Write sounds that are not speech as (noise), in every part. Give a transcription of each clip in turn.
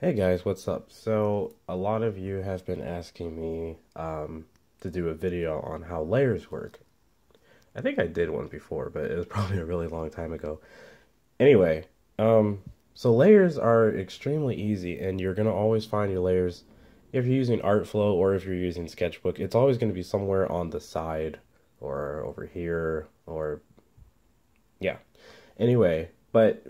Hey guys, what's up? So, a lot of you have been asking me um, to do a video on how layers work. I think I did one before, but it was (laughs) probably a really long time ago. Anyway, um, so layers are extremely easy, and you're going to always find your layers if you're using Artflow or if you're using Sketchbook. It's always going to be somewhere on the side or over here or yeah. Anyway, but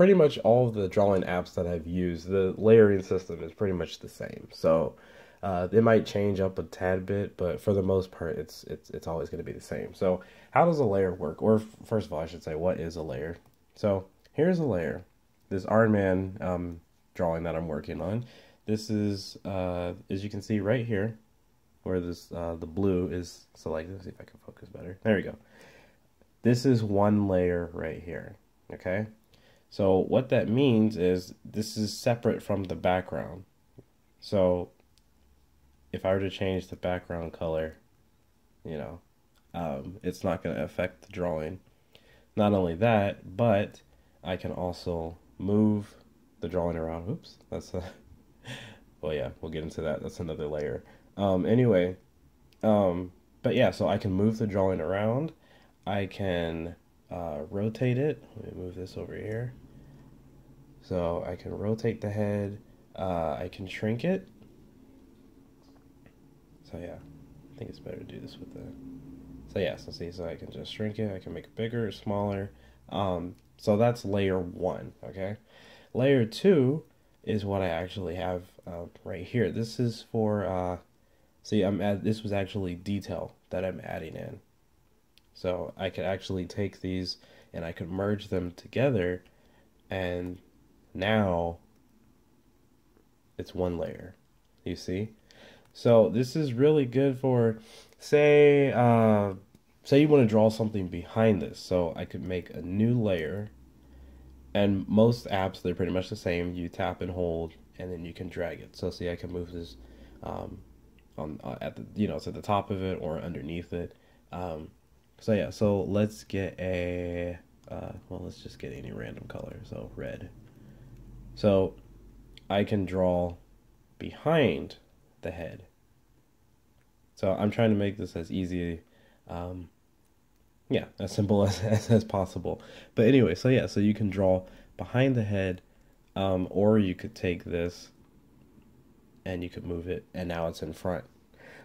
pretty much all of the drawing apps that I've used, the layering system is pretty much the same. So uh, it might change up a tad bit, but for the most part, it's it's it's always going to be the same. So how does a layer work? Or first of all, I should say, what is a layer? So here's a layer. This Iron Man um, drawing that I'm working on. This is, uh, as you can see right here, where this uh, the blue is selected. Let's see if I can focus better. There we go. This is one layer right here. Okay. So what that means is this is separate from the background. So if I were to change the background color, you know, um, it's not going to affect the drawing. Not only that, but I can also move the drawing around. Oops, that's a, (laughs) well, yeah, we'll get into that. That's another layer. Um, anyway, um, but yeah, so I can move the drawing around. I can uh, rotate it. Let me move this over here. So I can rotate the head. Uh, I can shrink it. So yeah, I think it's better to do this with the. So yeah, so see, so I can just shrink it. I can make it bigger or smaller. Um, so that's layer one. Okay, layer two is what I actually have uh, right here. This is for. Uh, see, I'm at this was actually detail that I'm adding in. So I could actually take these and I could merge them together and now it's one layer. You see? So this is really good for say uh, say you want to draw something behind this. So I could make a new layer and most apps they're pretty much the same. You tap and hold and then you can drag it. So see I can move this um, on uh, at the you know at the top of it or underneath it. Um, so yeah, so let's get a, uh, well, let's just get any random color. So red. So I can draw behind the head. So I'm trying to make this as easy, um, yeah, as simple as, (laughs) as, as possible. But anyway, so yeah, so you can draw behind the head, um, or you could take this and you could move it, and now it's in front.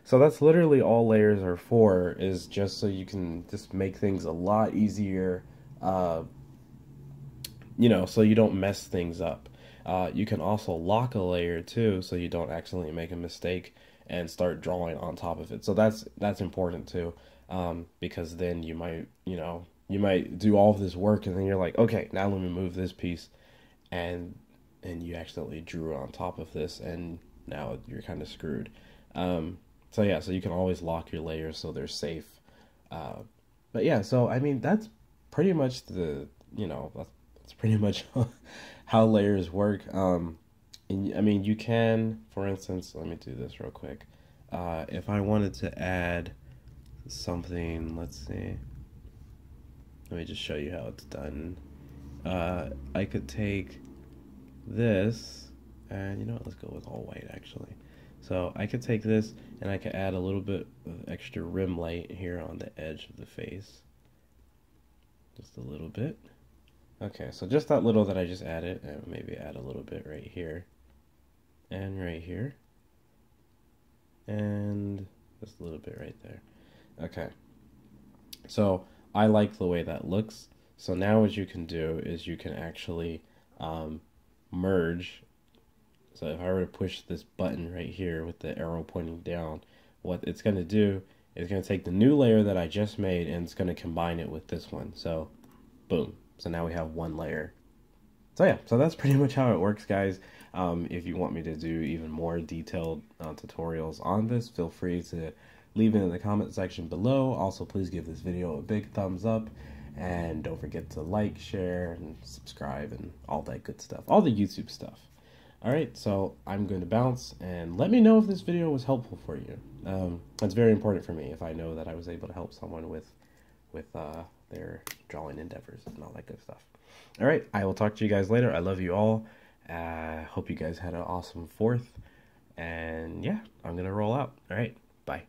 So that's literally all layers are for, is just so you can just make things a lot easier, uh, you know, so you don't mess things up. Uh, you can also lock a layer too, so you don't accidentally make a mistake and start drawing on top of it. So that's that's important too, um, because then you might, you know, you might do all of this work and then you're like, okay, now let me move this piece, and and you accidentally drew on top of this, and now you're kind of screwed. Um, so yeah, so you can always lock your layers so they're safe. Uh, but yeah, so I mean that's pretty much the you know that's, that's pretty much (laughs) how layers work. Um, and, I mean you can, for instance, let me do this real quick. Uh, if I wanted to add something, let's see. Let me just show you how it's done. Uh, I could take this, and you know what? Let's go with all white actually. So I could take this and I could add a little bit of extra rim light here on the edge of the face. Just a little bit. Okay, so just that little that I just added, and maybe add a little bit right here. And right here. And just a little bit right there. Okay. So I like the way that looks. So now what you can do is you can actually um, merge so if I were to push this button right here with the arrow pointing down, what it's going to do is going to take the new layer that I just made and it's going to combine it with this one. So boom. So now we have one layer. So yeah, so that's (laughs) pretty much how it works, guys. Um, if you want me to do even more detailed uh, tutorials on this, feel free to leave it in the comment section below. Also, please give this video a big thumbs up. And don't forget to like, share, and subscribe, and all that good stuff. All the YouTube stuff. Alright, so I'm going to bounce and let me know if this video was helpful for you. Um, that's very important for me if I know that I was able to help someone with with uh, their drawing endeavors and all that good stuff. Alright, I will talk to you guys later. I love you all, Uh, hope you guys had an awesome fourth. And yeah, I'm going to roll out. All right. Bye.